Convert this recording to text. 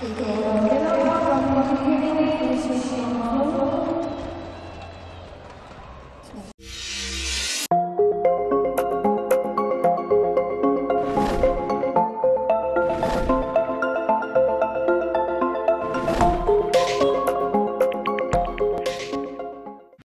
Thank you. the